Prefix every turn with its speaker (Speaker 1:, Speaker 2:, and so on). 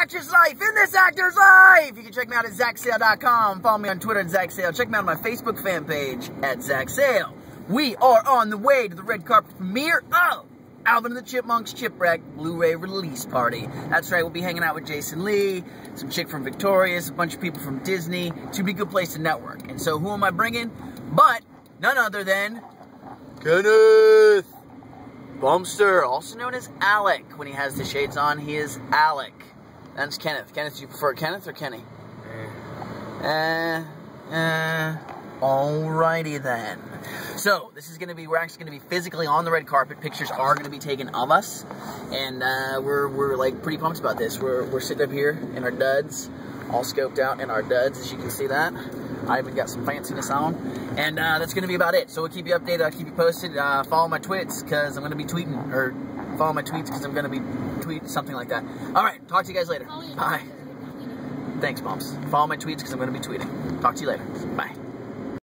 Speaker 1: actor's life, in this actor's life. You can check me out at ZachSale.com. Follow me on Twitter at ZachSale. Check me out on my Facebook fan page at ZachSale. We are on the way to the red carpet premiere of Alvin and the Chipmunks Chipwreck Blu-ray release party. That's right, we'll be hanging out with Jason Lee, some chick from Victorious, a bunch of people from Disney. It's gonna be a good place to network. And so who am I bringing? But none other than Kenneth Bumster, also known as Alec. When he has the shades on, he is Alec. That's Kenneth. Kenneth, do you prefer Kenneth or Kenny? Uh, uh, alrighty then. So, this is going to be, we're actually going to be physically on the red carpet. Pictures are going to be taken of us. And uh, we're, we're like pretty pumped about this. We're, we're sitting up here in our duds, all scoped out in our duds, as you can see that. I even got some fanciness on. And uh, that's going to be about it. So we'll keep you updated. I'll keep you posted. Uh, follow my tweets because I'm going to be tweeting. Or follow my tweets because I'm going to be tweeting something like that. All right. Talk to you guys later. Bye. Thanks, moms. Follow my tweets because I'm going to be tweeting. Talk to you later. Bye.